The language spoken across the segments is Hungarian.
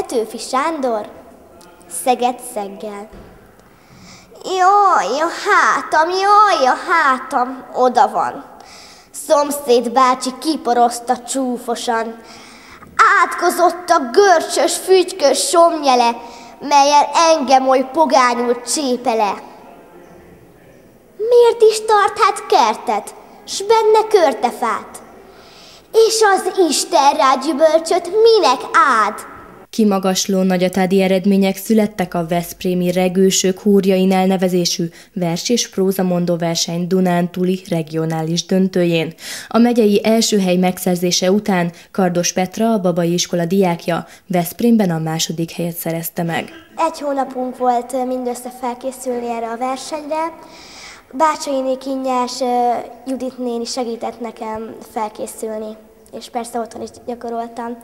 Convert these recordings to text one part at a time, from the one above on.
Petőfi Sándor, Szeged szeggel. Jaj, a hátam, jaj, a hátam, oda van. Szomszéd bácsi kiporozta csúfosan. Átkozott a görcsös, fügykös somnyele, melyen engem oly pogányul csépele. Miért is tart hát kertet, s benne körtefát? És az Isten rá gyümölcsöt minek ád? Kimagasló nagyatádi eredmények születtek a Veszprémi Regősök húrjain elnevezésű vers és prózamondó verseny Dunántúli regionális döntőjén. A megyei első hely megszerzése után Kardos Petra, a babai iskola diákja Veszprémben a második helyet szerezte meg. Egy hónapunk volt mindössze felkészülni erre a versenyre. Bácsainé Kinyás Judit néni segített nekem felkészülni, és persze otthon is gyakoroltam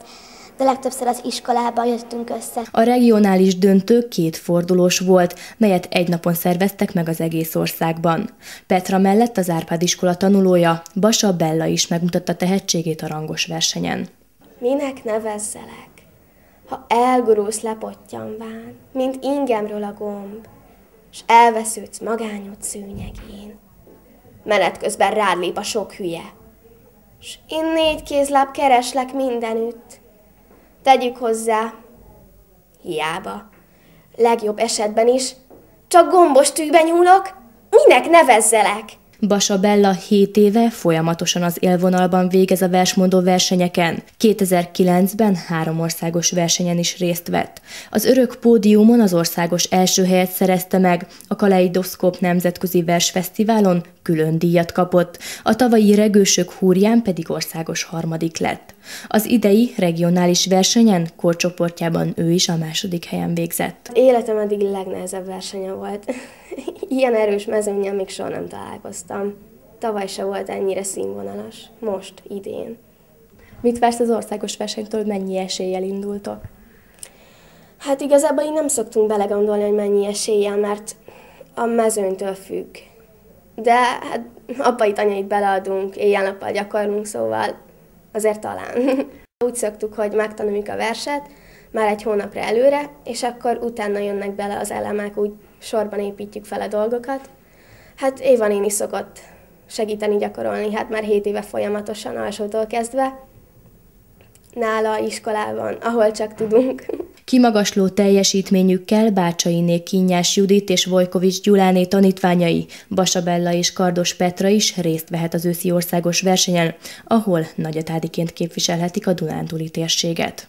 de legtöbbször az iskolába jöttünk össze. A regionális döntő két fordulós volt, melyet egy napon szerveztek meg az egész országban. Petra mellett az Árpád iskola tanulója, Basa Bella is megmutatta tehetségét a rangos versenyen. Minek nevezzelek, ha elgurulsz lepottyanván, mint ingemről a gomb, s elvesződsz magányod szőnyegén. Menet közben rád lép a sok hülye, s én négy kézláb kereslek mindenütt, Tegyük hozzá, hiába. Legjobb esetben is, csak gombos tűben nyúlok, minek nevezzelek? Basa Bella 7 éve folyamatosan az élvonalban végez a versmondó versenyeken. 2009-ben három országos versenyen is részt vett. Az örök pódiumon az országos első helyet szerezte meg, a Kaleidoszkóp Nemzetközi Versfesztiválon külön díjat kapott, a tavalyi regősök húrján pedig országos harmadik lett. Az idei regionális versenyen korcsoportjában ő is a második helyen végzett. Életem eddig legnehezebb versenye volt. Ilyen erős mezőnyel még soha nem találkoztam. Tavaly se volt ennyire színvonalas. Most, idén. Mit vársz az országos versenytől, mennyi eséllyel indultok? Hát igazából így nem szoktunk belegondolni, hogy mennyi eséllyel, mert a mezőnytől függ. De hát apait, anyait beleadunk, éjjel-nappal gyakorlunk, szóval azért talán. Úgy szoktuk, hogy megtanuljuk a verset, már egy hónapra előre, és akkor utána jönnek bele az elemek, úgy sorban építjük fel a dolgokat. Hát Éva néni szokott segíteni gyakorolni, hát már 7 éve folyamatosan alsótól kezdve, nála iskolában, ahol csak tudunk. Kimagasló teljesítményükkel Bácsainé Kinyás Judit és Vojkovics Gyuláné tanítványai, Basabella és Kardos Petra is részt vehet az őszi országos versenyen, ahol nagyatádiként képviselhetik a Dunántúli térséget.